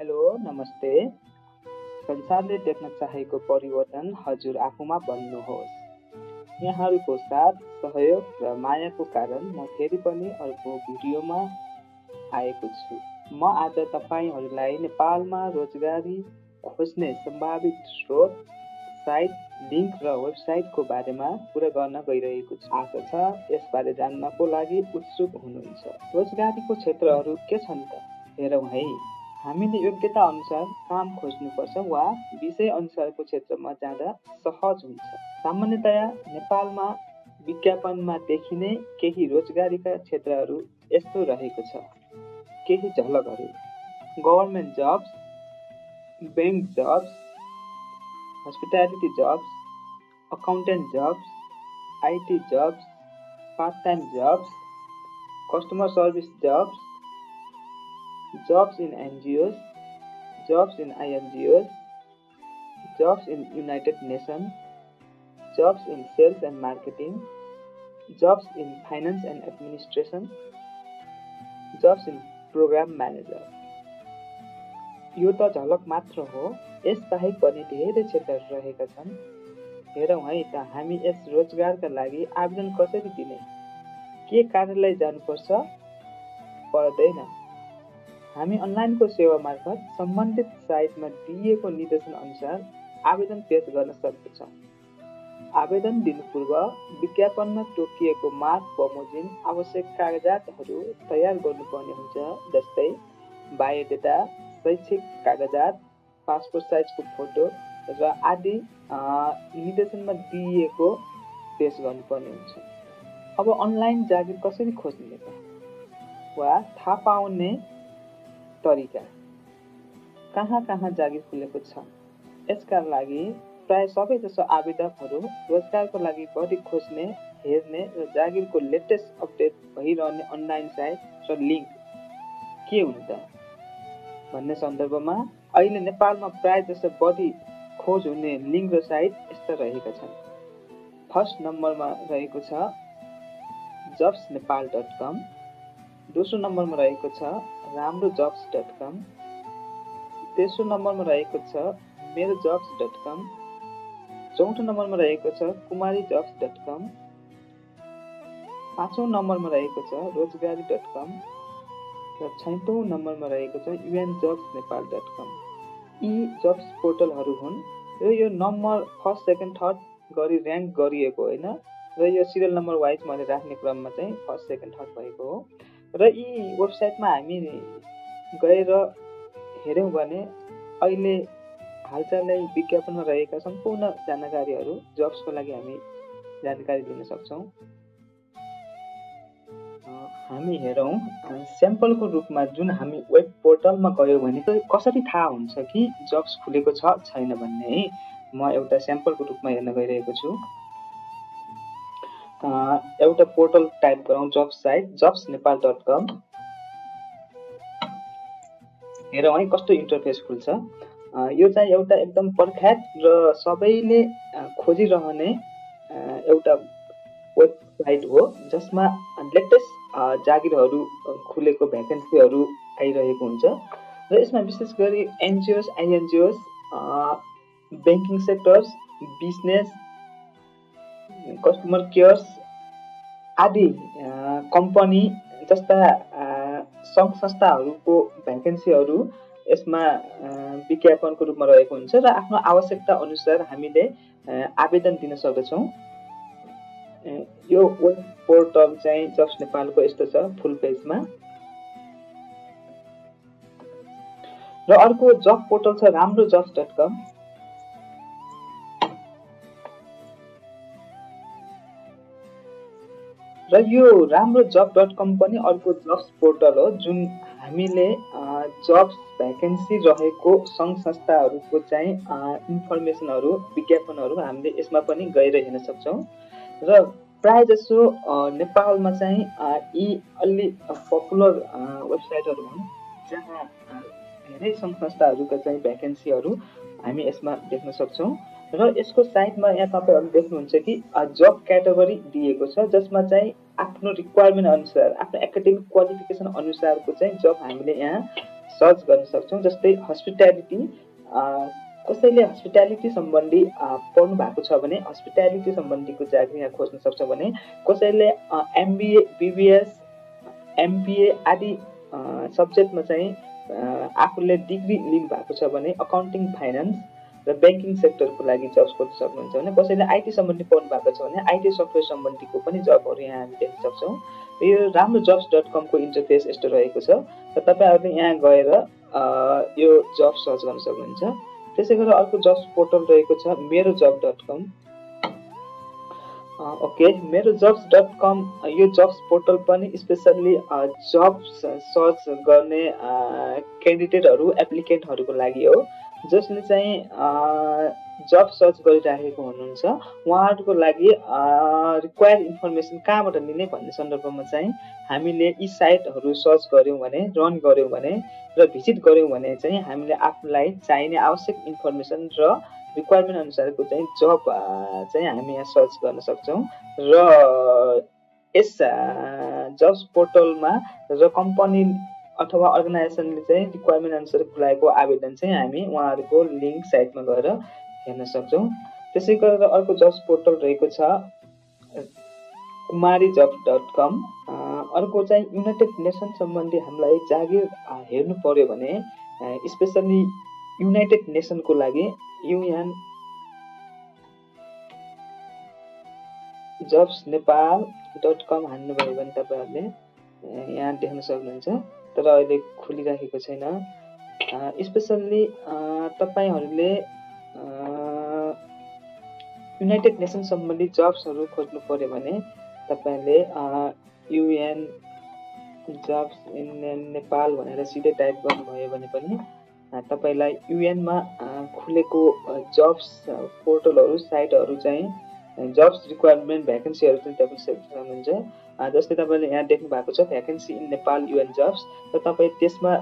Hello नमस्ते। संसारले देख्न चाहेको परिवर्तन हजुर आफूमा बन्नुहोस् यहाँहरूको साथ सहयोग र मायाको कारण म फेरि पनि अर्को भिडियोमा आएको छु। म आज तपाईँहरूलाई नेपालमा रोजगारी खोज्ने सम्भावित स्रोत साइट लिङ्क र वेबसाइटको बारेमा कुरा गर्न गइरहेको छु। आशा छ यसबारे जान्नको लागि उत्सुक हुनुहुन्छ। रोजगारीको क्षेत्रहरू के छन् त? हेरौँ है। हामीले योग्यता अनुसार काम खोज्नुपर्छ वा विषय अनुसारको क्षेत्रमा जाँदा सहज हुन्छ। सामान्यतया नेपालमा विज्ञापनमा देखिने केही रोजगारीका क्षेत्रहरू यस्तो रहेको छ। केही झलकहरू। Government jobs bank jobs hospitality jobs accountant jobs IT jobs part time jobs customer service jobs jobs in NGOs, jobs in INGOs, jobs in United Nations, jobs in sales and marketing, jobs in finance and administration, jobs in program manager. यो त झलक मात्र हो यसबाहेक पनि धेरै क्षेत्रहरू रहेका छन् हेरौँ है त हामी यस रोजगारका लागि आवेदन कसरी दिने के कार्यालय जानुपर्छ पर्दैन हामी अनलाइनको सेवा मार्फत सम्बन्धित साइटमा दिइएको निर्देशन अनुसार आवेदन पेश गर्न सक्दछौँ। आवेदन दिनु पूर्व विज्ञापनमा तोकिएको मार्क बमोजिम आवश्यक कागजातहरू तयार गर्नुपर्ने हुन्छ जस्तै बायोडेटा शैक्षिक कागजात पासपोर्ट साइजको फोटो र आदि निर्देशनमा दिइएको पेश गर्नुपर्ने हुन्छ। अब अनलाइन जागिर कसरी खोज्ने वा थाहा पाउने तरिका। कहाँ कहाँ जागिर खुलेको छ? यसका लागि प्राय सबैजसो आवेदकहरू रोजगारको लागि बढी खोज्ने हेर्ने र जागिरको लेटेस्ट अपडेट भइरहने अनलाइन साइट र लिङ्क के हुन् त? भन्ने सन्दर्भमा अहिले नेपालमा प्राय जसो बढी खोज हुने लिङ्क र साइट यस्ता रहेका छन्। फर्स्ट नम्बरमा रहेको छ जब्स नेपाल डट कम। दोस्रो नम्बरमा रहेको छ राम्रो जब्स डट कम। तेस्रो नम्बरमा रहेको छ मेरो जब्स डट कम। चौथो नम्बरमा रहेको छ कुमारी जब्स डट कम। पाँचौँ नम्बरमा रहेको छ रोजगारी डट कम। र छैटौँ नम्बरमा रहेको छ UN jobs Nepal dot com. यी जब्स पोर्टलहरू हुन् र यो नम्बर फर्स्ट सेकेन्ड थर्ड गरी ऱ्याङ्क गरिएको होइन। र यो सिरियल नम्बर वाइज मैले राख्ने क्रममा चाहिँ फर्स्ट सेकेन्ड थर्ड भएको हो। र यी वेबसाइटमा हामी गएर हेऱ्यौँ भने अहिले हालचालै विज्ञापनमा रहेका सम्पूर्ण जानकारीहरू जब्सको लागि हामी जानकारी लिन सक्छौँ। हामी हेरौँ स्याम्पलको रूपमा जुन हामी वेब पोर्टलमा गयौँ भने कसरी थाहा हुन्छ कि जब्स खुलेको छ छैन भन्ने है? म एउटा स्याम्पलको रूपमा हेर्न गइरहेको छु। एउटा पोर्टल टाइप गरौँ job site jobs Nepal dot com. हेरौँ है कस्तो इन्टरफेस खुल्छ। यो चाहिँ एउटा एकदम प्रख्यात र सबैले खोजिरहने एउटा वेबसाइट हो जसमा लेटेस्ट जागिरहरू खुलेको भ्याकेन्सीहरू आइरहेको हुन्छ। र यसमा विशेष गरी NGOs INGOs banking sectors business customer cares आदि कम्पनी जस्ता सङ्घ संस्थाहरूको भ्याकेन्सीहरू यसमा विज्ञापनको रूपमा रहेको हुन्छ र आफ्नो आवश्यकता अनुसार हामीले आवेदन दिन सक्दछौँ यो वेब पोर्टल चाहिँ जब्स नेपालको यस्तो छ फुल पेजमा र अर्को जब पोर्टल छ राम्रो जब्स डट कम र यो राम्रो जब डट कम पनि अर्को जब्स पोर्टल हो जुन हामीले जब्स भ्याकेन्सी रहेको सङ्घ संस्थाहरूको चाहिँ इन्फर्मेसनहरू विज्ञापनहरू हामीले यसमा पनि गएर हेर्न सक्छौँ। र प्राय जसो नेपालमा चाहिँ यी अलि पपुलर वेबसाइटहरू हुन् जहाँ धेरै सङ्घ संस्थाहरूका चाहिँ भ्याकेन्सीहरू हामी यसमा देख्न सक्छौँ। र यसको साइडमा यहाँ तपाईँहरू देख्नुहुन्छ कि जब क्याटेगोरी दिएको छ जसमा चाहिँ आफ्नो रिक्वायरमेन्ट अनुसार आफ्नो एकाडेमिक क्वालिफिकेसन अनुसारको चाहिँ जब हामीले यहाँ सर्च गर्न सक्छौँ जस्तै हस्पिटालिटी कसैले हस्पिटालिटी सम्बन्धी पढ्नु भएको छ भने हस्पिटालिटी सम्बन्धीको चाकरी यहाँ खोज्न सक्छ भने कसैले एमबिए बिबिएस एमबिए आदि सब्जेक्टमा चाहिँ आफूले डिग्री लिनु भएको छ भने अकाउन्टिङ फाइनेन्स र ब्याङ्किङ सेक्टरको लागि जब्स खोज्न सक्नुहुन्छ भने कसैले आइटी सम्बन्धी पढ्नु भएको छ भने आइटी सफ्टवेयर सम्बन्धीको पनि जबहरू यहाँ हामी देख्न सक्छौँ। र यो राम्रो जब्स डट कमको इन्टरफेस यस्तो रहेको छ। र तपाईँहरूले यहाँ गएर यो जब सर्च गर्न सक्नुहुन्छ। त्यसै गरेर अर्को जब्स पोर्टल रहेको छ Mero job dot com okay Mero jobs dot com यो जब्स पोर्टल पनि स्पेसल्ली जब्स सर्च गर्ने क्यान्डिडेटहरू एप्लिकेन्टहरूको लागि हो। जसले चाहिँ जब सर्च गरिराखेको हुनुहुन्छ उहाँहरूको लागि रिक्वायर्ड इन्फर्मेसन कहाँबाट लिने भन्ने सन्दर्भमा चाहिँ हामीले यी साइटहरू सर्च गऱ्यौँ भने रन गऱ्यौँ भने र भिजिट गऱ्यौँ भने चाहिँ हामीले आफूलाई चाहिने आवश्यक इन्फर्मेसन र रिक्वायरमेन्ट अनुसारको चाहिँ जब चाहिँ हामी यहाँ सर्च गर्न सक्छौँ र यस जब्स पोर्टलमा र कम्पनी अथवा अर्गनाइजेसनले चाहिँ रिक्वायरमेन्ट अनुसार खुलाएको आवेदन चाहिँ हामी उहाँहरूको लिङ्क साइटमा गएर हेर्न सक्छौँ। त्यसै गरेर अर्को जब्स पोर्टल रहेको छ कुमारी जब डट कम अर्को चाहिँ युनाइटेड नेसन सम्बन्धी हामीलाई जागिर हेर्नु पर्यो भने स्पेसल्ली युनाइटेड नेसनको लागि UN jobs Nepal dot com हान्नुभयो भने तपाईँहरूले यहाँ देख्न सक्नुहुन्छ। तर अहिले खुलिराखेको छैन। स्पेसल्ली तपाईँहरूले युनाइटेड नेसन सम्बन्धी जब्सहरू खोज्नु पऱ्यो भने तपाईँले युएन जब्स इन नेपाल भनेर सिधै टाइप गर्नुभयो भने पनि तपाईँलाई युएनमा खुलेको जब्स पोर्टलहरू साइटहरू चाहिँ जब्स रिक्वायरमेन्ट भ्याकेन्सीहरू चाहिँ तपाईँ सक्नुहुन्छ जस्तै तपाईँले यहाँ देख्नु भएको छ vacancy in Nepal UN jobs र तपाईँ त्यसमा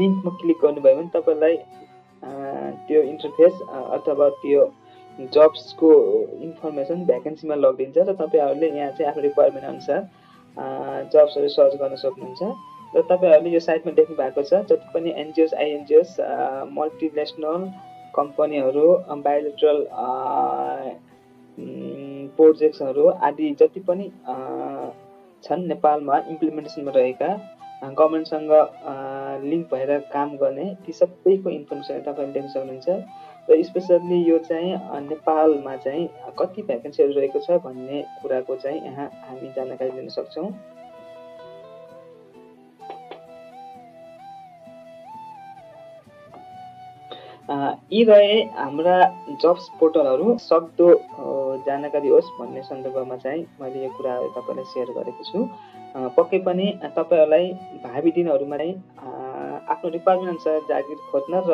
लिङ्कमा क्लिक गर्नुभयो भने तपाईँलाई त्यो इन्टरफेस अथवा त्यो जब्सको इन्फर्मेसन भ्याकेन्सीमा लगिदिन्छ र तपाईँहरूले यहाँ चाहिँ आफ्नो रिक्वायरमेन्ट अनुसार जब्सहरू सर्च गर्न सक्नुहुन्छ। र तपाईँहरूले यो साइटमा देख्नु भएको छ जति पनि एनजिओस आइएनजिओस मल्टिनेसनल कम्पनीहरू बायोलिट्रल प्रोजेक्ट्सहरू आदि जति पनि छन् नेपालमा इम्प्लिमेन्टेसनमा रहेका गभर्मेन्टसँग लिङ्क भएर काम गर्ने ती सबैको इन्फर्मेसन तपाईँले देख्न सक्नुहुन्छ। र स्पेसल्ली यो चाहिँ नेपालमा चाहिँ कति भ्याकेन्सीहरू रहेको छ भन्ने कुराको चाहिँ यहाँ हामी जानकारी लिन सक्छौँ। यी रहे हाम्रा जब्स पोर्टलहरू सक्दो जानकारी होस् भन्ने सन्दर्भमा चाहिँ मैले यो कुराहरू तपाईँलाई सेयर गरेको छु। पक्कै पनि तपाईँहरूलाई भावी दिनहरूमा चाहिँ आफ्नो रिक्वायरमेन्ट अनुसार जागिर खोज्न र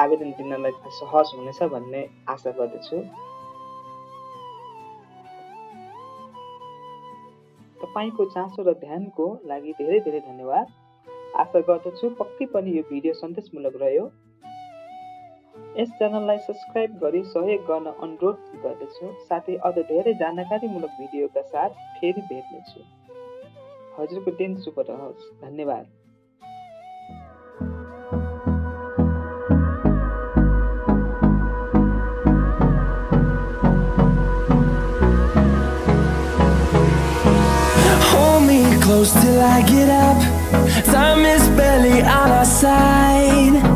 आवेदन दिनलाई सहज हुनेछ भन्ने आशा गर्दछु। तपाईँको चासो र ध्यानको लागि धेरै धेरै धन्यवाद। आशा गर्दछु पक्कै पनि यो भिडियो सन्देशमूलक रह्यो। यस च्यानललाई सब्सक्राइब गरी सहयोग गर्न अनुरोध गर्दछु। साथै अझ धेरै जानकारीमूलक भिडियोका साथ फेरि भेट्नेछु। हजुरको दिन शुभ रहोस्। धन्यवाद। Close till I get up. Time is barely on our side.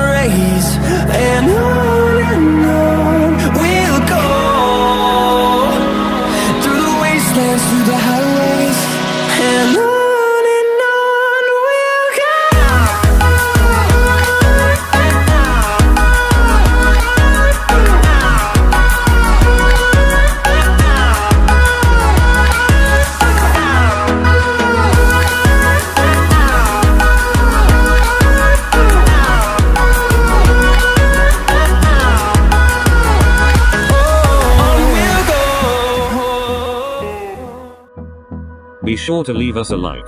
Be sure to leave us a like.